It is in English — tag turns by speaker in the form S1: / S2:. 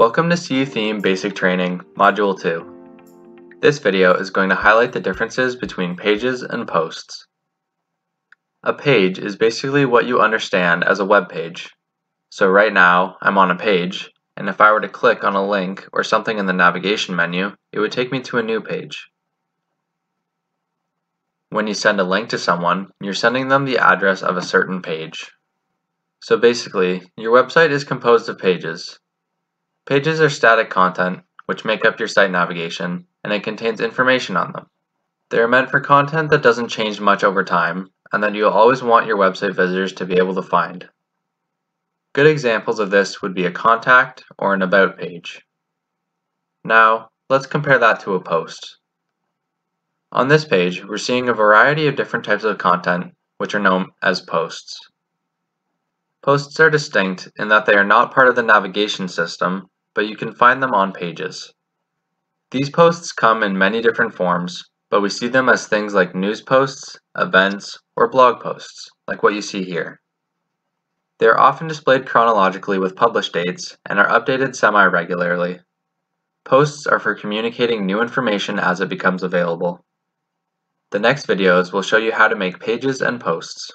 S1: Welcome to CU Theme Basic Training, Module 2. This video is going to highlight the differences between pages and posts. A page is basically what you understand as a web page. So right now, I'm on a page, and if I were to click on a link or something in the navigation menu, it would take me to a new page. When you send a link to someone, you're sending them the address of a certain page. So basically, your website is composed of pages. Pages are static content, which make up your site navigation, and it contains information on them. They are meant for content that doesn't change much over time, and that you'll always want your website visitors to be able to find. Good examples of this would be a contact or an about page. Now, let's compare that to a post. On this page, we're seeing a variety of different types of content, which are known as posts. Posts are distinct in that they are not part of the navigation system, but you can find them on pages. These posts come in many different forms, but we see them as things like news posts, events, or blog posts, like what you see here. They are often displayed chronologically with published dates and are updated semi-regularly. Posts are for communicating new information as it becomes available. The next videos will show you how to make pages and posts.